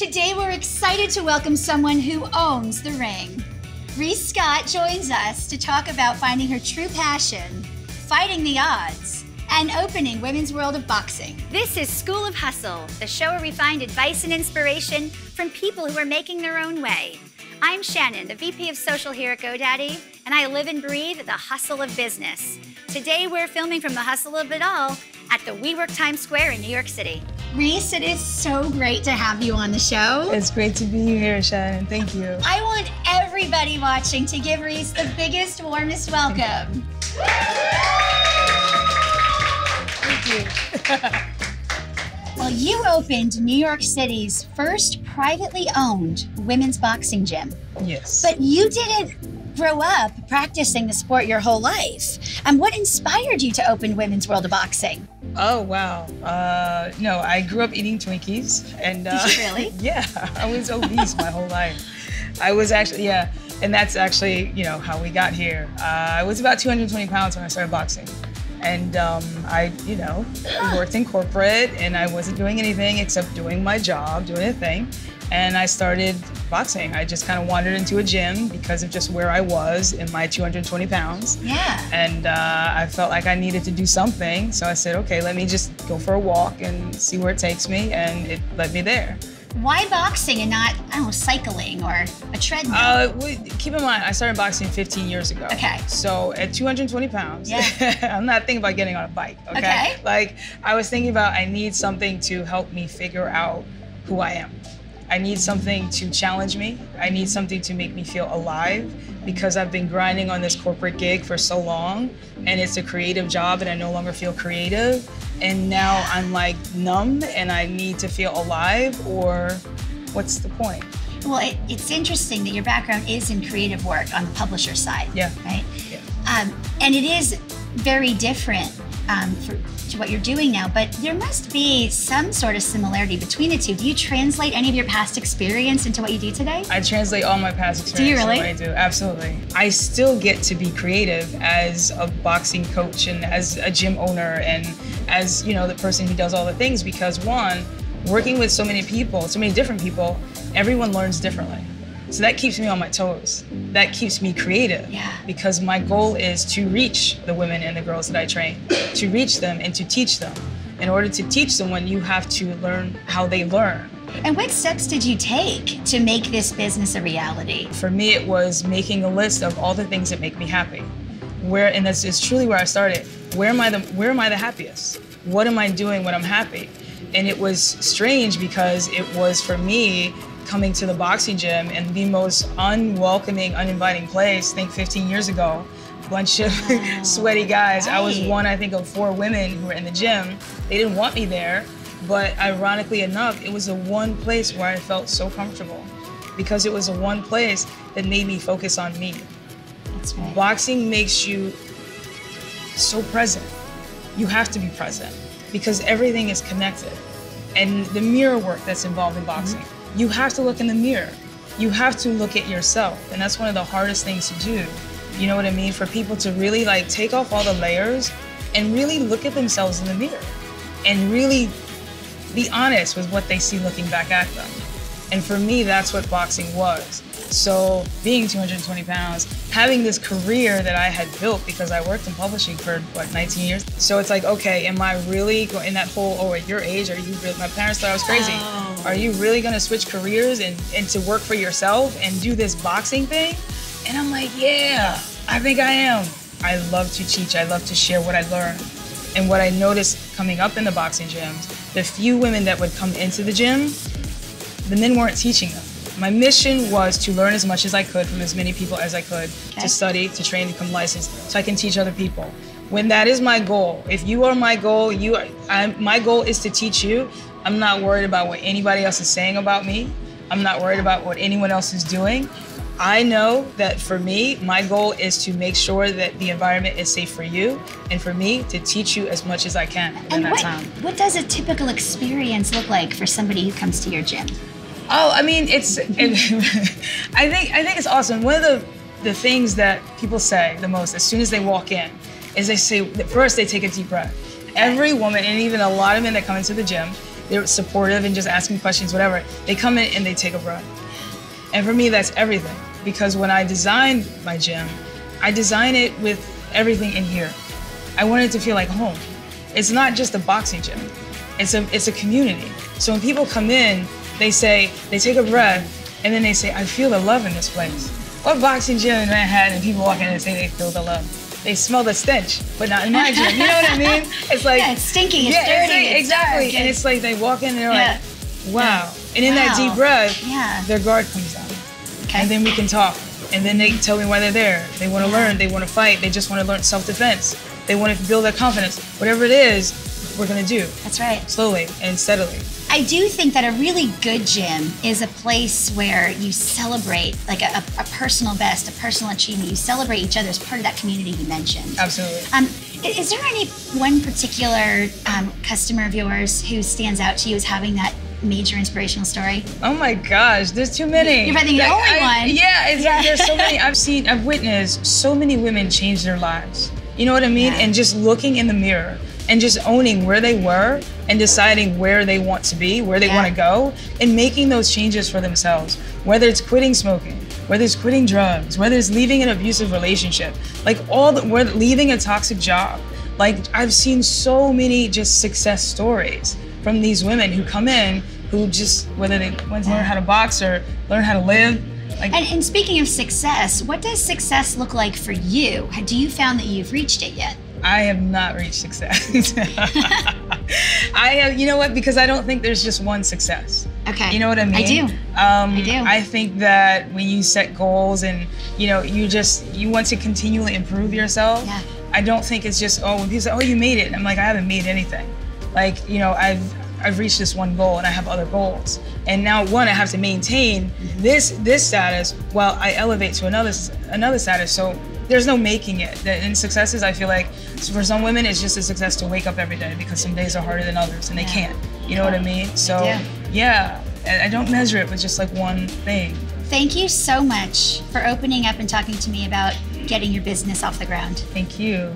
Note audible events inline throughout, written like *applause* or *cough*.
Today we're excited to welcome someone who owns the ring. Reese Scott joins us to talk about finding her true passion, fighting the odds, and opening Women's World of Boxing. This is School of Hustle, the show where we find advice and inspiration from people who are making their own way. I'm Shannon, the VP of Social here at GoDaddy, and I live and breathe the hustle of business. Today we're filming from the hustle of it all at the WeWork Times Square in New York City. Reese, it is so great to have you on the show. It's great to be here, Shannon. Thank you. I want everybody watching to give Reese the biggest, warmest welcome. Thank you. *laughs* well, you opened New York City's first privately owned women's boxing gym. Yes. But you didn't grow up practicing the sport your whole life. And what inspired you to open Women's World of Boxing? Oh wow! Uh, no, I grew up eating Twinkies, and uh, Did you really? *laughs* yeah, I was obese my whole life. I was actually yeah, and that's actually you know how we got here. Uh, I was about 220 pounds when I started boxing, and um, I you know worked in corporate, and I wasn't doing anything except doing my job, doing a thing, and I started boxing. I just kind of wandered into a gym because of just where I was in my 220 pounds. Yeah. And uh, I felt like I needed to do something. So I said, okay, let me just go for a walk and see where it takes me. And it led me there. Why boxing and not, I don't know, cycling or a treadmill? Uh, we, keep in mind, I started boxing 15 years ago. Okay. So at 220 pounds, Yeah. *laughs* I'm not thinking about getting on a bike. Okay? Okay. Like I was thinking about, I need something to help me figure out who I am. I need something to challenge me. I need something to make me feel alive because I've been grinding on this corporate gig for so long and it's a creative job and I no longer feel creative. And now I'm like numb and I need to feel alive or what's the point? Well, it, it's interesting that your background is in creative work on the publisher side. Yeah. Right? Yeah. Um, and it is very different um, for, to what you're doing now, but there must be some sort of similarity between the two. Do you translate any of your past experience into what you do today? I translate all my past Do you experience. really? What I do absolutely. I still get to be creative as a boxing coach and as a gym owner and as you know the person who does all the things because one, working with so many people, so many different people, everyone learns differently. So that keeps me on my toes. That keeps me creative. Yeah. Because my goal is to reach the women and the girls that I train, to reach them and to teach them. In order to teach someone, you have to learn how they learn. And what steps did you take to make this business a reality? For me, it was making a list of all the things that make me happy. Where, and that's is truly where I started. Where am I the Where am I the happiest? What am I doing when I'm happy? And it was strange because it was for me coming to the boxing gym in the most unwelcoming, uninviting place. Think 15 years ago, bunch of *laughs* sweaty guys. I was one, I think, of four women who were in the gym. They didn't want me there, but ironically enough, it was the one place where I felt so comfortable because it was the one place that made me focus on me. Right. Boxing makes you so present. You have to be present because everything is connected. And the mirror work that's involved in mm-hmm. boxing, you have to look in the mirror. You have to look at yourself. And that's one of the hardest things to do. You know what I mean? For people to really like take off all the layers and really look at themselves in the mirror and really be honest with what they see looking back at them. And for me, that's what boxing was. So being 220 pounds, having this career that I had built because I worked in publishing for what 19 years. So it's like, okay, am I really in that whole? Oh, at your age, are you? Really, my parents thought I was crazy. Oh. Are you really going to switch careers and and to work for yourself and do this boxing thing? And I'm like, yeah, I think I am. I love to teach. I love to share what I learned. And what I noticed coming up in the boxing gyms, the few women that would come into the gym, the men weren't teaching them. My mission was to learn as much as I could from as many people as I could, Okay. to study, to train, to become licensed, so I can teach other people. When that is my goal, if you are my goal, you are, I, my goal is to teach you. I'm not worried about what anybody else is saying about me. I'm not worried about what anyone else is doing. I know that for me, my goal is to make sure that the environment is safe for you and for me to teach you as much as I can in And that what, time. what does a typical experience look like for somebody who comes to your gym? Oh, I mean, it's. It, *laughs* I think I think it's awesome. One of the the things that people say the most as soon as they walk in is they say first they take a deep breath. Every woman and even a lot of men that come into the gym, they're supportive and just asking questions, whatever. They come in and they take a breath. And for me, that's everything. Because when I designed my gym, I designed it with everything in here. I wanted it to feel like home. It's not just a boxing gym. It's a it's a community. So when people come in, they say they take a breath and then they say, I feel the love in this place. What boxing gym in Manhattan and people walk in and say they feel the love? They smell the stench, but not in my gym. You know what I mean? *laughs* It's like Yeah, it's stinky, it's yeah, dirty, like- it's exactly. dark, and it's- like they walk in and they're Yeah. like, wow. And in that deep breath, Yeah. their guard comes down. Okay. And then we can talk. And then they tell me why they're there. They want to learn. They want to fight. They just want to learn self-defense. They want to build their confidence. Whatever it is, we're gonna do That's right. slowly and steadily. I do think that a really good gym is a place where you celebrate like a, a, personal best, a personal achievement. You celebrate each other as part of that community you mentioned. Absolutely. Um, is there any one particular um, customer of yours who stands out to you as having that major inspirational story? Oh my gosh, there's too many. You're probably the Like, only I- one. Yeah, it's, Yeah. there's so many. *laughs* I've seen, I've witnessed so many women change their lives. You know what I mean? Yeah. And just looking in the mirror and just owning where they were and deciding where they want to be, where they Yeah. want to go, and making those changes for themselves. Whether it's quitting smoking, whether it's quitting drugs, whether it's leaving an abusive relationship, like all the, whether leaving a toxic job. Like I've seen so many just success stories from these women who come in who just whether they want to learn how to box or learn how to live. Like And, and speaking of success, what does success look like for you? Do you found that you've reached it yet? I have not reached success. *laughs* *laughs* I have, you know what? Because I don't think there's just one success. Okay. You know what I mean? I do. Um, I do. I think that when you set goals and you know you just you want to continually improve yourself. Yeah. I don't think it's just oh when people say oh you made it and I'm like I haven't made anything. Like you know I've I've reached this one goal and I have other goals and now one I have to maintain this this status while I elevate to another another status. So there's no making it. In successes, I feel like for some women it's just a success to wake up every day because some days are harder than others and they Yeah. can't. You know what I mean? So yeah, I I don't measure it with just like one thing. Thank you so much for opening up and talking to me about getting your business off the ground. Thank you.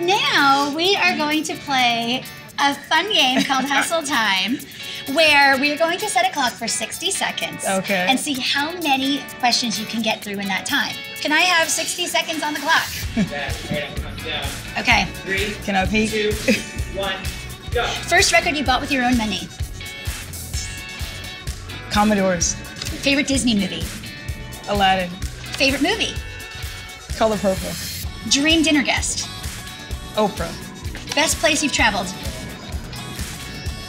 Now we are going to play a fun game called *laughs* Hustle Time, where we are going to set a clock for 60 seconds. Okay. And see how many questions you can get through in that time. Can I have 60 seconds on the clock? *laughs* Okay. Three, Can I peek? two, one, go. First record you bought with your own money. Commodores, Favorite Disney movie. Aladdin, Favorite movie. Color Purple, Dream dinner guest. Oprah, Best place you've traveled.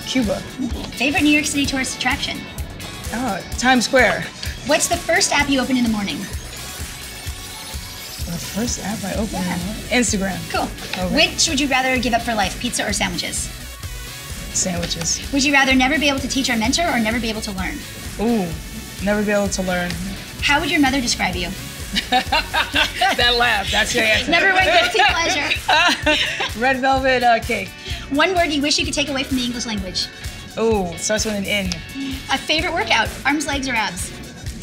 Cuba, Favorite New York City tourist attraction. oh, Times Square. What's the first app you open in the morning? The first app I open Yeah. Instagram, Cool. Which would you rather give up for life, pizza or sandwiches? sandwiches. Would you rather never be able to teach or mentor or never be able to learn? Ooh, never be able to learn. How would your mother describe you? *laughs* that laugh, that's your answer. Never went guilty pleasure. *laughs* Red velvet uh, cake. One word you wish you could take away from the English language. Ooh, starts with an N. A favorite workout, arms, legs, or abs.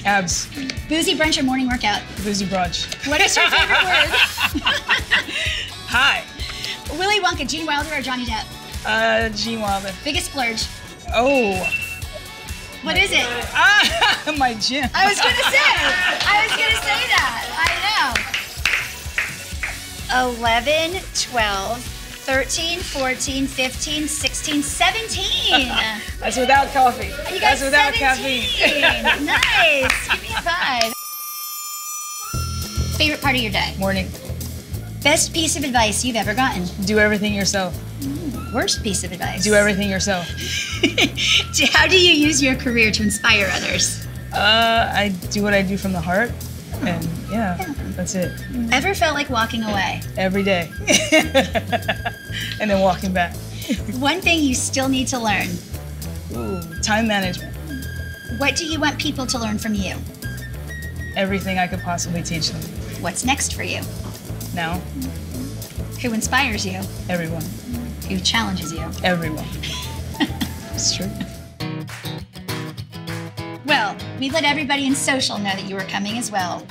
Abs, Boozy brunch or morning workout. boozy brunch. What is your favorite *laughs* word? Hi, Willy Wonka, Gene Wilder, or Johnny Depp? uh, Gene Wilder. Biggest splurge. Oh, What is it? ah, *laughs* my gym. I was gonna say. I was gonna say that. I know. 11, 12, 13, 14, 15, 16, 17. *laughs* That's without coffee. You That's without 17. caffeine. *laughs* nice. Give me a five. Favorite part of your day? Morning. Best piece of advice you've ever gotten? Do everything yourself. Worst piece of advice? Do everything yourself. *laughs* How do you use your career to inspire others? Uh, I do what I do from the heart, and yeah, that's it. Ever felt like walking away? Every day, *laughs* and then walking back. *laughs* One thing you still need to learn. Ooh, time management. What do you want people to learn from you? Everything I could possibly teach them. What's next for you? Now, Who inspires you? everyone, Who challenges you? everyone. *laughs* It's true. Well, we let everybody in social know that you were coming as well.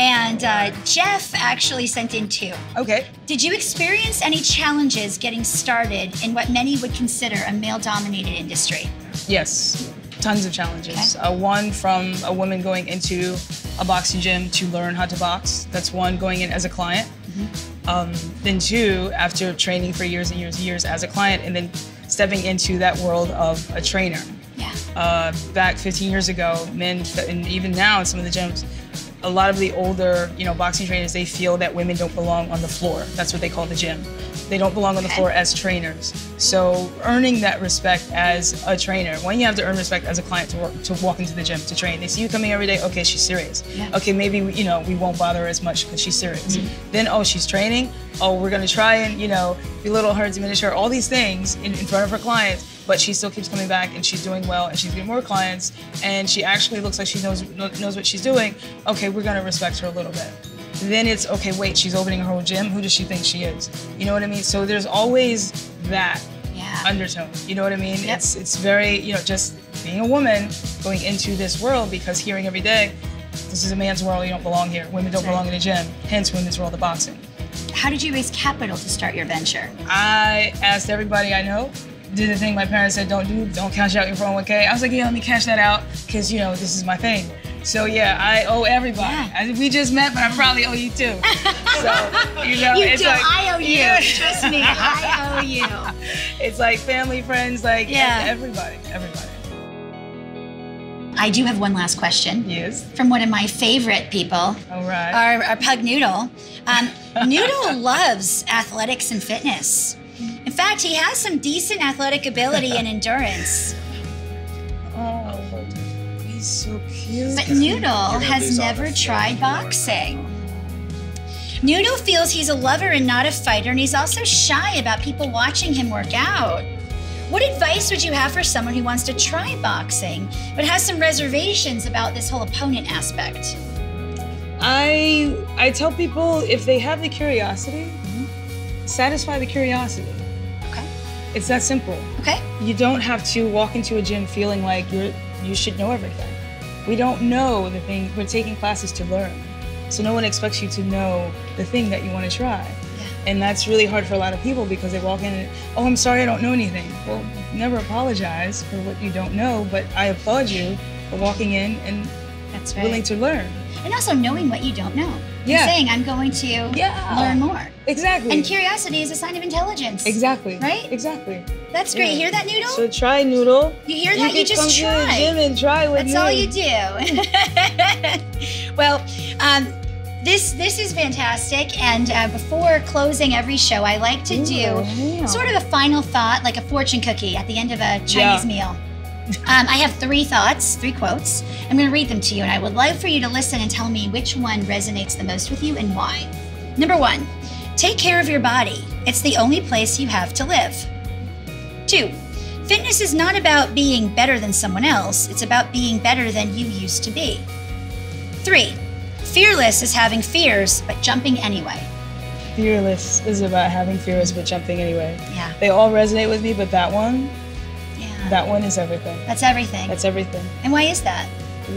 And uh, Jeff actually sent in two. Okay. Did you experience any challenges getting started in what many would consider a male dominated industry? Yes, tons of challenges. Okay. Uh, one from a woman going into a boxing gym to learn how to box. That's one going in as a client. Um, then two, after training for years and years and years as a client, and then stepping into that world of a trainer. Yeah. Uh, back 15 years ago, men, and even now in some of the gyms, a lot of the older, you know, boxing trainers, they feel that women don't belong on the floor. That's what they call the gym. They don't belong on the floor as trainers. So earning that respect as a trainer, when you have to earn respect as a client to work, to walk into the gym to train. They see you coming every day. Okay, she's serious. Yeah. Okay, maybe you know we won't bother her as much because she's serious. Mm-hmm. Then oh, she's training. Oh, we're gonna try and you know belittle her, diminish her, all these things in, in front of her clients. But she still keeps coming back and she's doing well and she's getting more clients and she actually looks like she knows knows what she's doing. Okay, we're gonna respect her a little bit. Then it's okay. Wait, she's opening her own gym. Who does she think she is? You know what I mean? So there's always that Yeah. undertone. You know what I mean? Yep. It's it's very you know just being a woman going into this world because hearing every day, this is a man's world. You don't belong here. Women don't right. belong in a gym. Hence, women's world of boxing. How did you raise capital to start your venture? I asked everybody I know. Did the thing my parents said don't do. Don't cash out your 401k. I was like, yeah, let me cash that out because you know this is my thing. So yeah, I owe everybody. Yeah. I- we just met, but I probably owe you too. *laughs* so you know, You it's do. like I owe you. Yeah. Trust me, I owe *laughs* you. it's like family, friends, like Yeah. everybody, everybody. I do have one last question Yes. from one of my favorite people, All right. our, our pug Noodle. Um, *laughs* Noodle loves athletics and fitness. In fact, he has some decent athletic ability and *laughs* endurance. Oh, he's so cute. But Noodle has never tried boxing. Noodle feels he's a lover and not a fighter, and he's also shy about people watching him work out. What advice would you have for someone who wants to try boxing but has some reservations about this whole opponent aspect? I I tell people if they have the curiosity, mm-hmm. satisfy the curiosity. It's that simple. Okay. You don't have to walk into a gym feeling like you're you should know everything. We don't know the thing. We're taking classes to learn. So no one expects you to know the thing that you want to try. Yeah. And that's really hard for a lot of people because they walk in and, oh, I'm sorry, I don't know anything. Well, never apologize for what you don't know, but I applaud you for walking in and That's willing to learn. And also knowing what you don't know. Yeah. And saying, I'm going to Yeah. learn more. Exactly. And curiosity is a sign of intelligence. Exactly. Right? Exactly. That's great. Yeah. Hear that, Noodle? So try noodle. you hear that? You, can just come to the try. gym and try with That's me. all you do. *laughs* well, um, this this is fantastic. And uh, before closing every show, I like to do yeah. sort of a final thought, like a fortune cookie at the end of a Chinese Yeah. meal. Um, I have three thoughts, three quotes. I'm going to read them to you, and I would love for you to listen and tell me which one resonates the most with you and why. Number one, take care of your body. It's the only place you have to live. Two, fitness is not about being better than someone else, it's about being better than you used to be. Three, fearless is having fears, but jumping anyway. Fearless is about having fears but jumping anyway. Yeah, They all resonate with me, but that one, yeah. that one is everything. That's everything. That's everything. and why is that?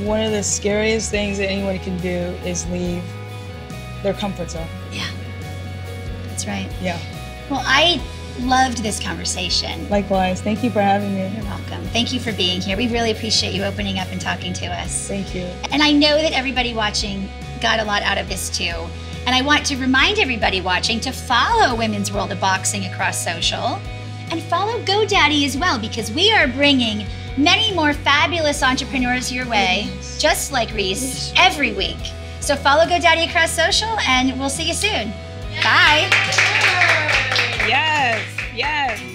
One of the scariest things that anyone can do is leave their comfort zone. Yeah, that's right. Yeah. Well, I loved this conversation. Likewise. Thank you for having me. You're welcome. Thank you for being here. We really appreciate you opening up and talking to us. Thank you. And I know that everybody watching got a lot out of this too. And I want to remind everybody watching to follow Women's World of Boxing across social and follow GoDaddy as well because we are bringing many more fabulous entrepreneurs your way, just like Reese, every week. So follow GoDaddy across social and we'll see you soon. Bye. Yes. Yes.